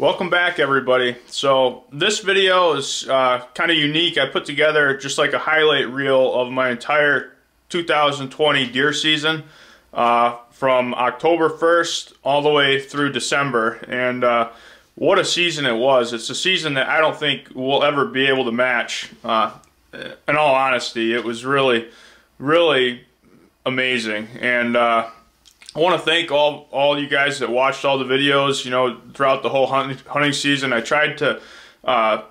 Welcome back everybody. So this video is uh, kind of unique. I put together just like a highlight reel of my entire 2020 deer season uh, from October 1st all the way through December and uh, what a season it was. It's a season that I don't think we'll ever be able to match. Uh, in all honesty, it was really, really amazing and uh, I want to thank all all you guys that watched all the videos. You know, throughout the whole hunting, hunting season, I tried to uh,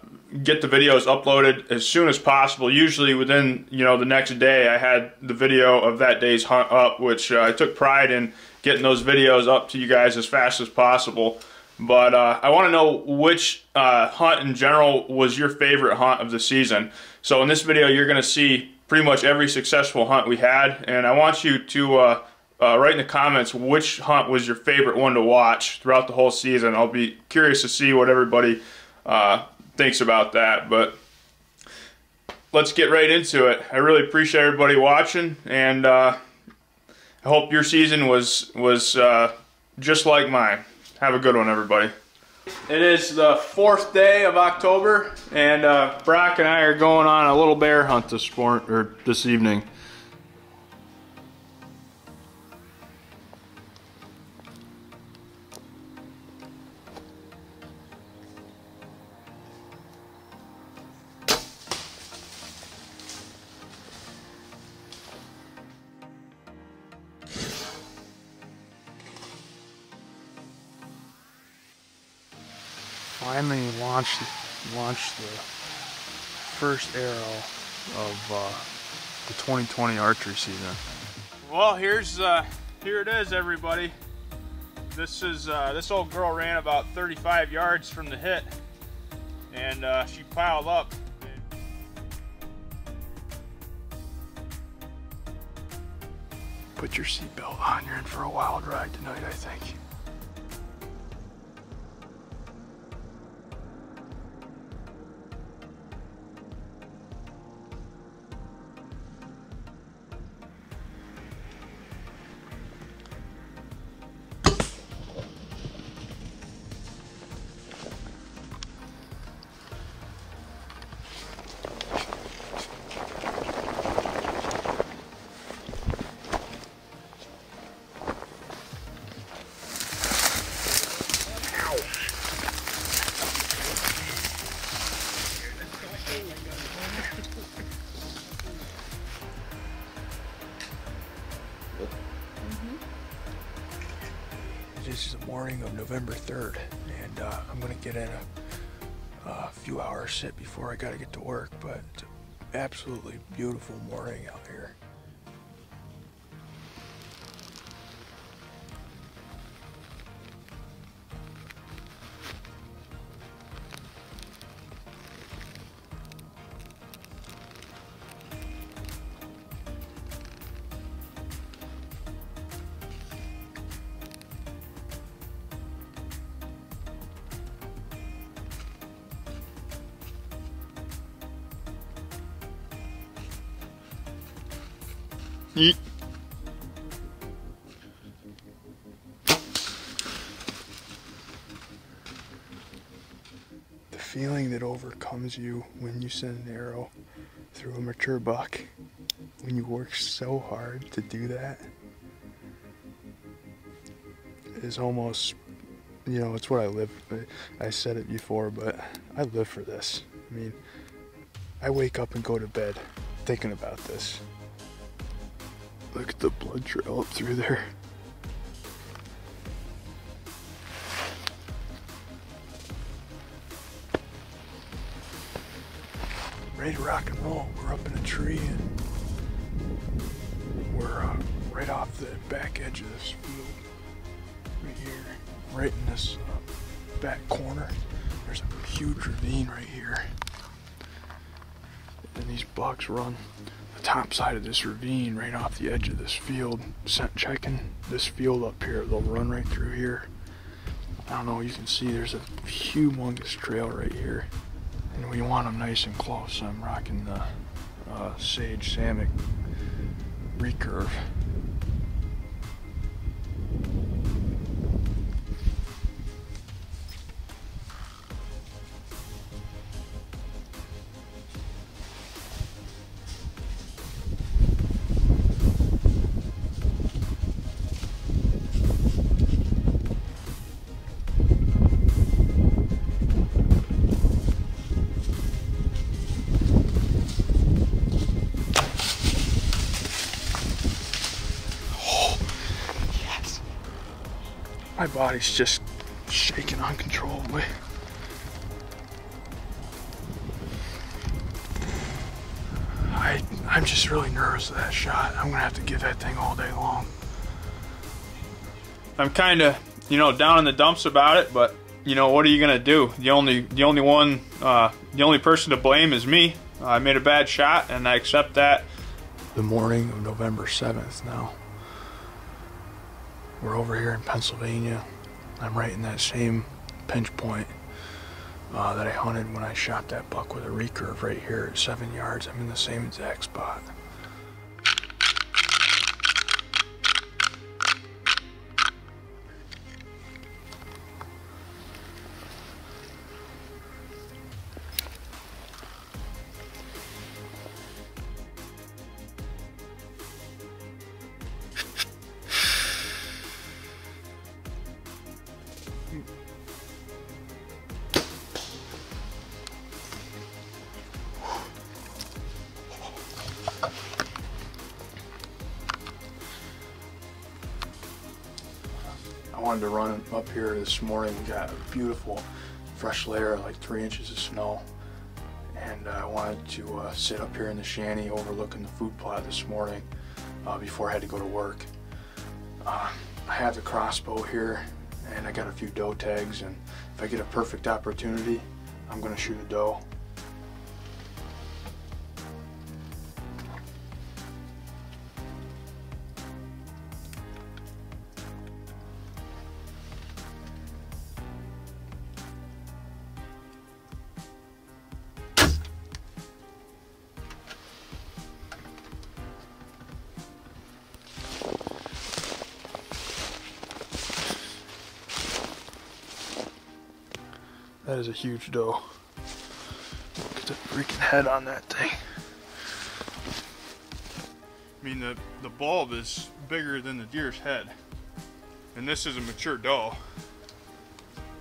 get the videos uploaded as soon as possible. Usually within you know the next day, I had the video of that day's hunt up, which uh, I took pride in getting those videos up to you guys as fast as possible. But uh, I want to know which uh, hunt in general was your favorite hunt of the season. So in this video, you're going to see pretty much every successful hunt we had, and I want you to uh, write in the comments which hunt was your favorite one to watch throughout the whole season. I'll be curious to see what everybody uh, thinks about that. But let's get right into it. I really appreciate everybody watching, and uh, I hope your season was was uh, just like mine. Have a good one, everybody. It is the fourth day of October, and uh, Brock and I are going on a little bear hunt this morning or this evening. First arrow of uh, the 2020 archery season. Well, here's uh, here it is, everybody. This is uh, this old girl ran about 35 yards from the hit, and uh, she piled up. Put your seatbelt on. You're in for a wild ride tonight, I think. November 3rd, and uh, I'm to get in a, a, few hours sit before I got to get to work, but absolutely beautiful morning out The feeling that overcomes you when you send an arrow through a mature buck, when you work so hard to do that, is almost, you know, it's what I live. I said it before, but I live for this. I mean, I wake up and go to bed thinking about this. Look at the blood trail up through there. Ready to rock and roll. We're up in a tree and we're uh, right off the back edge of this field. Right here. Right in this uh, back corner. There's a huge ravine right here. And these bucks run the top side of this ravine right off the edge of this field. Scent checking this field up here. They'll run right through here. I don't know, you can see there's a humongous trail right here. And we want them nice and close. I'm rocking the uh, Sage Samick recurve. Body's just shaking uncontrollably. I, I'm just really nervous of that shot. I'm gonna have to give that thing all day long. I'm kind of, you know, down in the dumps about it, but you know, what are you gonna do? The only, the only one, uh, the only person to blame is me. I made a bad shot, and I accept that. The morning of November 7th now. We're over here in Pennsylvania. I'm right in that same pinch point uh, that I hunted when I shot that buck with a recurve right here at seven yards. I'm in the same exact spot. Wanted to run up here this morning. Got a beautiful fresh layer, like three inches of snow. And uh, I wanted to uh, sit up here in the shanty overlooking the food plot this morning uh, before I had to go to work. Uh, I have the crossbow here and I got a few doe tags and if I get a perfect opportunity, I'm gonna shoot a doe. A huge doe. Get the freaking head on that thing. I mean, the, the bulb is bigger than the deer's head. And this is a mature doe.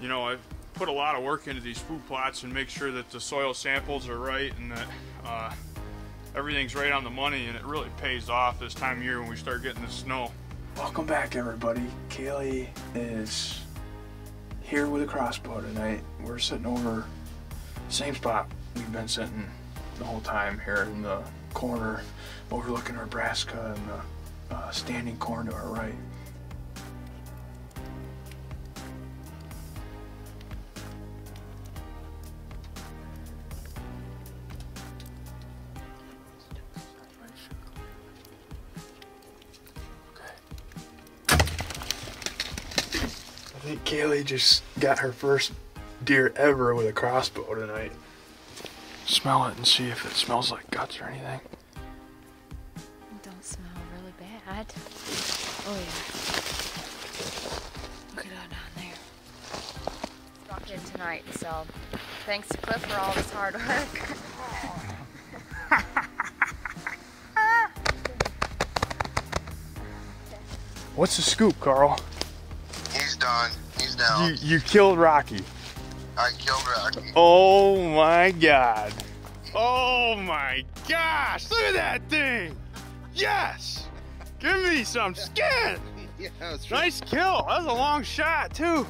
You know, I've put a lot of work into these food plots and make sure that the soil samples are right and that uh, everything's right on the money and it really pays off this time of year when we start getting the snow. Welcome back everybody. Kaylee is here with a crossbow tonight. We're sitting over same spot we've been sitting the whole time here in the corner overlooking Nebraska and the uh, standing corn to our right. Think Kaylee just got her first deer ever with a crossbow tonight. Smell it and see if it smells like guts or anything. It don't smell really bad. Oh yeah. Look at that down there. Stopped in tonight, so thanks to Cliff for all this hard work. What's the scoop, Carl? He's done. He's down. You you killed Rocky. I killed Rocky. Oh my god. Oh my gosh, look at that thing! Yes! Give me some skin! yeah, it's Nice kill. That was a long shot too.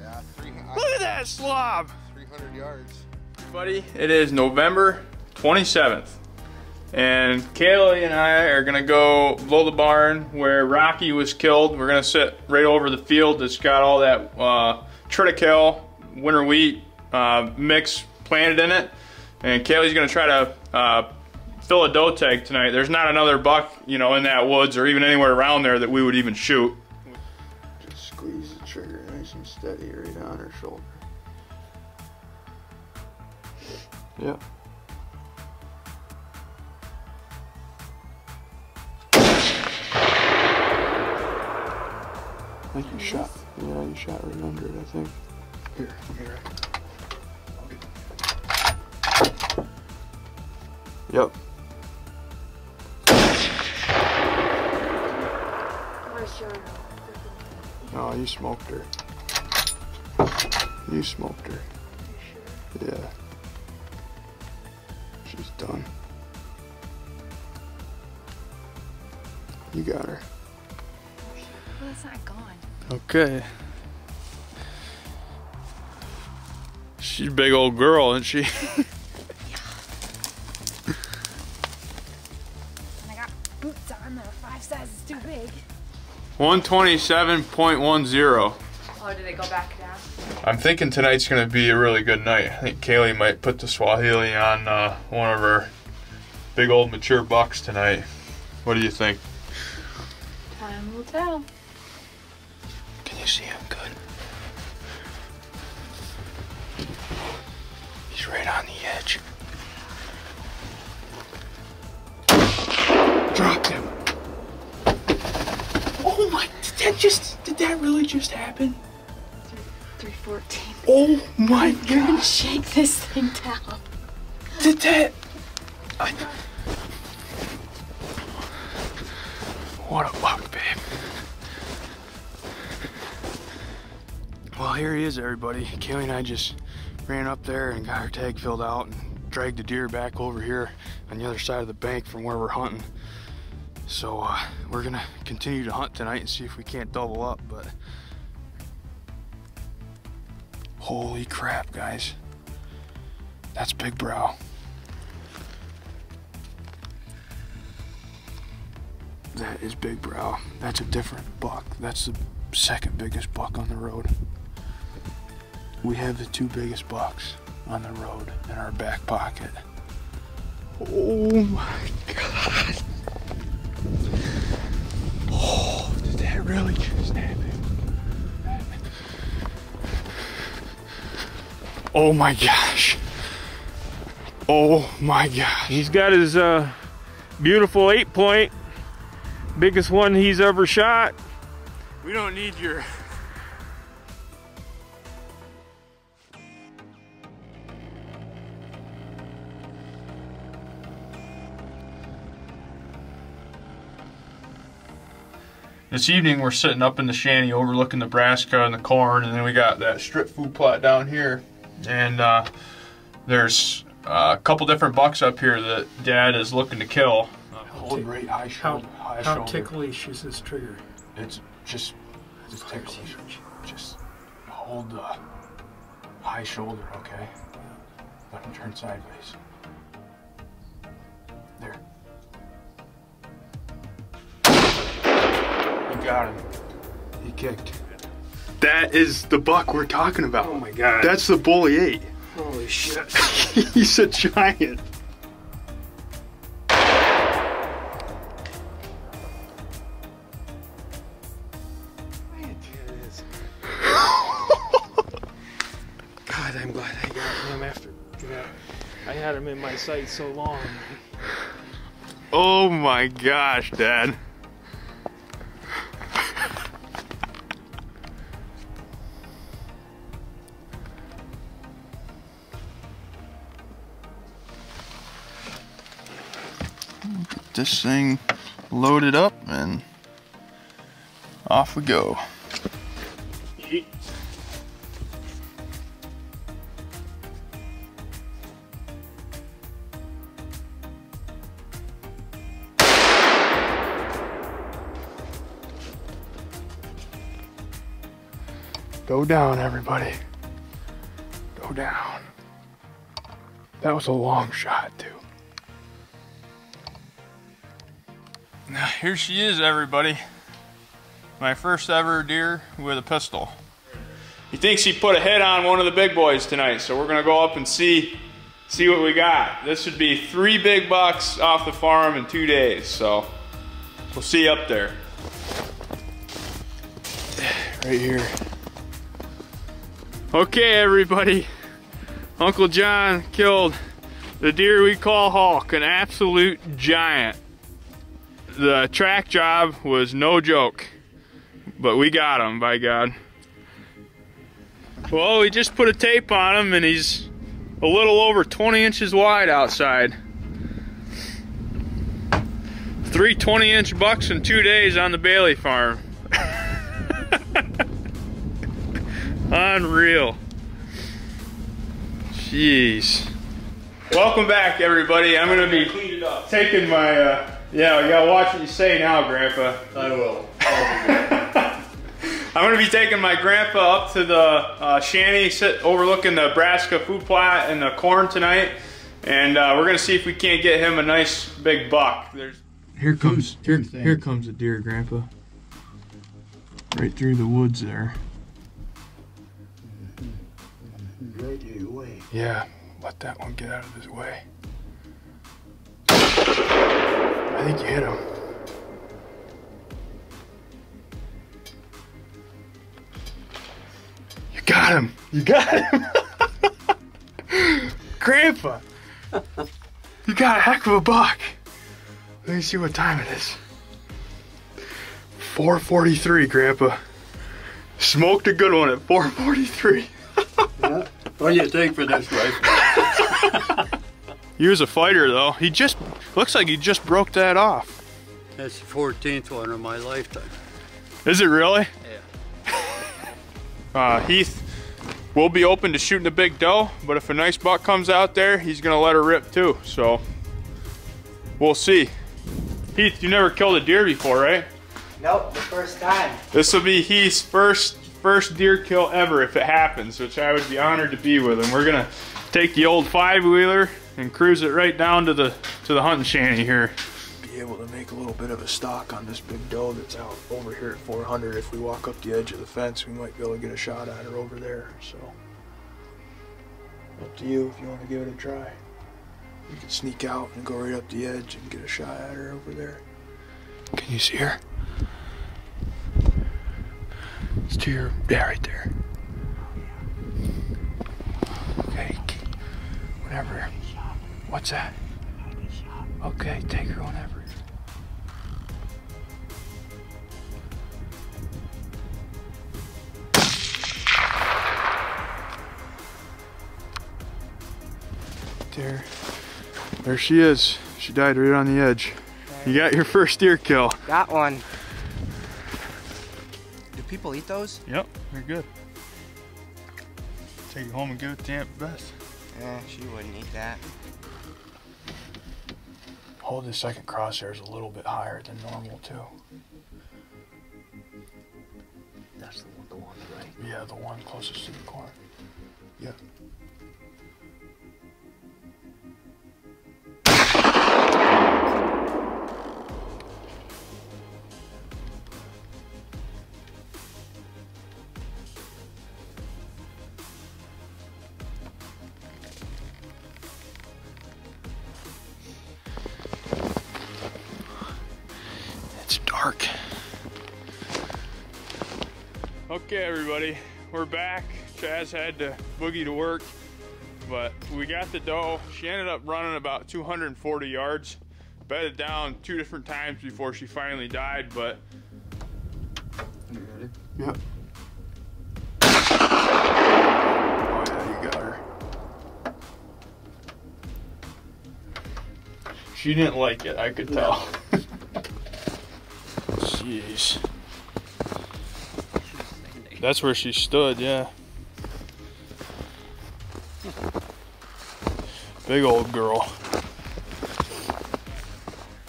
Yeah, three, Look at that slob. 300 yards. Buddy, it is November 27th. And Kaylee and I are gonna go blow the barn where Rocky was killed. We're gonna sit right over the field that's got all that uh, triticale winter wheat uh, mix planted in it. And Kaylee's gonna try to uh, fill a doe tag tonight. There's not another buck, you know, in that woods or even anywhere around there that we would even shoot. Just squeeze the trigger nice and steady right on her shoulder. Yep. I think you shot. Yeah, you shot right under it. I think. Here, here. Yep. No, you smoked her. You smoked her. Yeah. She's done. You got her that's not gone. Okay. She's a big old girl, isn't she? yeah. I got boots on that are five sizes too big. 127.10. Oh, do they go back down? I'm thinking tonight's going to be a really good night. I think Kaylee might put the Swahili on uh, one of her big old mature bucks tonight. What do you think? Time will tell. Can you see him good? He's right on the edge. Dropped him. Oh my, did that just, did that really just happen? 314. Oh my You're gonna god, shake this thing down. did that? I, what a buck, Well, here he is, everybody. Kaylee and I just ran up there and got our tag filled out and dragged the deer back over here on the other side of the bank from where we're hunting. So uh, we're gonna continue to hunt tonight and see if we can't double up, but holy crap, guys. That's big brow. That is big brow. That's a different buck. That's the second biggest buck on the road. We have the two biggest bucks on the road in our back pocket. Oh my god. Oh, did that really just happen? Oh my gosh. Oh my gosh. He's got his uh, beautiful eight point, biggest one he's ever shot. We don't need your. This evening we're sitting up in the shanty overlooking Nebraska and the corn, and then we got that strip food plot down here, and uh, there's uh, a couple different bucks up here that Dad is looking to kill. Hold right high shoulder. high How shoulder. ticklish is this trigger? It's just, just ticklish. Just hold the high shoulder, okay? Let him turn sideways. Got him. He kicked. That is the buck we're talking about. Oh my god. That's the bully eight. Holy shit. He's a giant. God, I'm glad I got him after. Yeah, I had him in my sight so long. Oh my gosh, Dad. This thing loaded up and off we go. Go down, everybody. Go down. That was a long shot, Now, here she is, everybody. My first ever deer with a pistol. He thinks he put a hit on one of the big boys tonight, so we're gonna go up and see see what we got. This would be three big bucks off the farm in two days, so we'll see you up there. Right here. Okay, everybody. Uncle John killed the deer we call Hulk, an absolute giant. The track job was no joke, but we got him, by God. Well, we just put a tape on him, and he's a little over 20 inches wide outside. Three 20 inch bucks in two days on the Bailey farm. Unreal. Jeez. Welcome back, everybody. I'm gonna be taking my. Uh, yeah, you gotta watch what you say now, Grandpa. I will. I'm gonna be taking my grandpa up to the uh, shanty, sit overlooking the Nebraska food plot and the corn tonight, and uh, we're gonna see if we can't get him a nice big buck. There's Here comes here here comes a deer, Grandpa. Right through the woods there. Right in your way. Yeah, let that one get out of his way. I think you hit him. You got him. You got him. Grandpa. You got a heck of a buck. Let me see what time it is. 443, Grandpa. Smoked a good one at 443. Yeah. What do you think for this rifle? He was a fighter though. He just looks like he just broke that off. That's the 14th one of my lifetime. Is it really? Yeah. uh, Heath will be open to shooting a big doe, but if a nice buck comes out there, he's gonna let her rip too. So we'll see. Heath, you never killed a deer before, right? Nope, the first time. This will be Heath's first first deer kill ever if it happens, which I would be honored to be with him. We're gonna take the old five wheeler and cruise it right down to the to the hunting shanty here. Be able to make a little bit of a stock on this big doe that's out over here at 400. If we walk up the edge of the fence, we might be able to get a shot at her over there. So, up to you if you want to give it a try. You can sneak out and go right up the edge and get a shot at her over there. Can you see her? It's to your, yeah, right there. Okay, whatever. What's that? Okay, take her on whenever. There. There she is. She died right on the edge. You got your first deer kill. Got one. Do people eat those? Yep, they're good. Take it home and give it to Aunt Beth. Eh, she wouldn't eat that. Hold the second crosshairs a little bit higher than normal too. That's the one, the one, right? Yeah, the one closest to the corn. Yeah. Everybody, we're back. Chaz had to boogie to work, but we got the doe. She ended up running about 240 yards. Bedded down two different times before she finally died, but You ready? Yep. Oh yeah, you got her. she didn't like it, I could tell. Jeez. That's where she stood, yeah. Big old girl.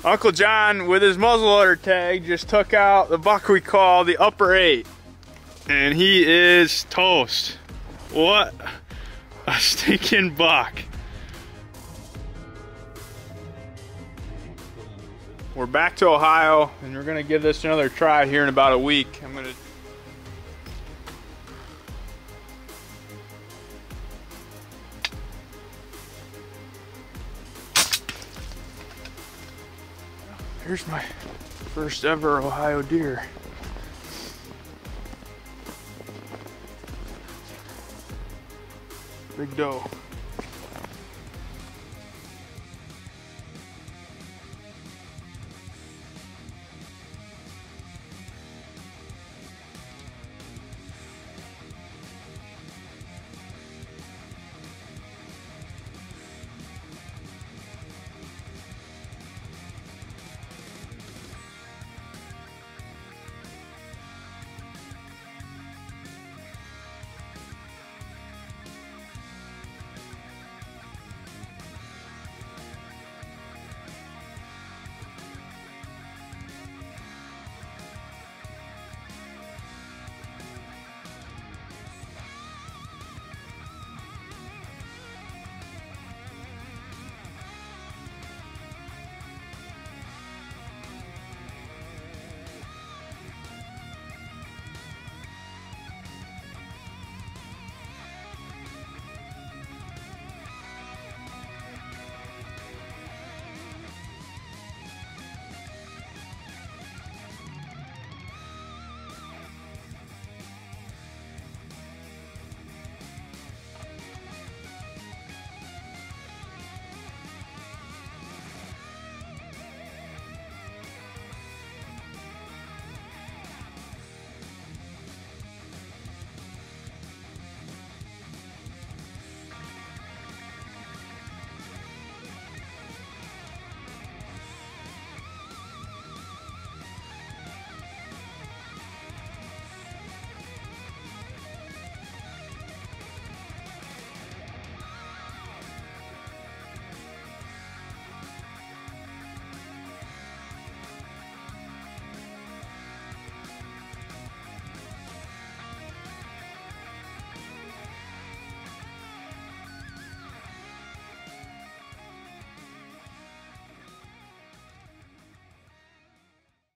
Uncle John, with his muzzleloader tag, just took out the buck we call the upper eight. And he is toast. What a stinking buck. We're back to Ohio, and we're gonna give this another try here in about a week. I'm gonna Here's my first ever Ohio deer. Big doe.